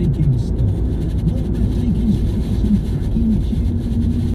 aí que.